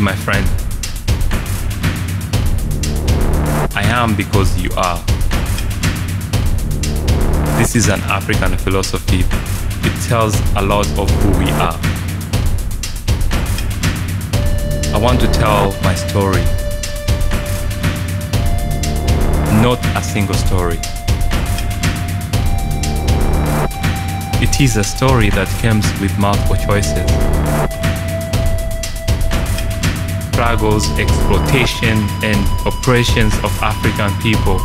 my friend. I am because you are. This is an African philosophy. It tells a lot of who we are. I want to tell my story. Not a single story. It is a story that comes with multiple choices. Struggles, exploitation, and oppressions of African people.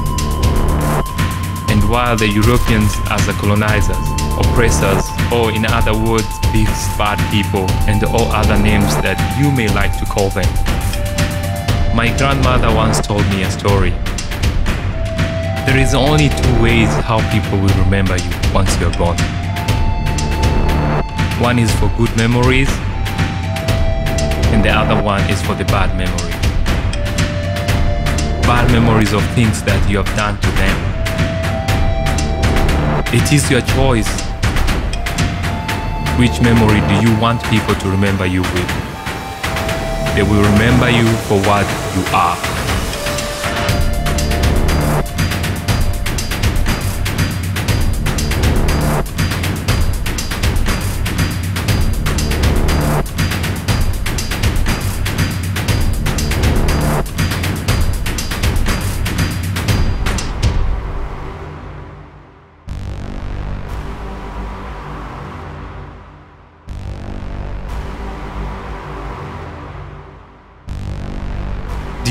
And while the Europeans, as the colonizers, oppressors, or in other words, these bad people, and all other names that you may like to call them. My grandmother once told me a story. There is only two ways how people will remember you once you're gone. One is for good memories, the other one is for the bad memories. Bad memories of things that you have done to them. It is your choice. Which memory do you want people to remember you with? They will remember you for what you are.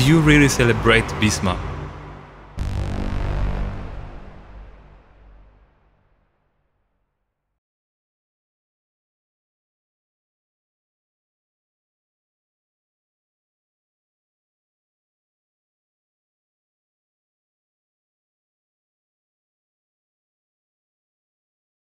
You really celebrate Bismarck?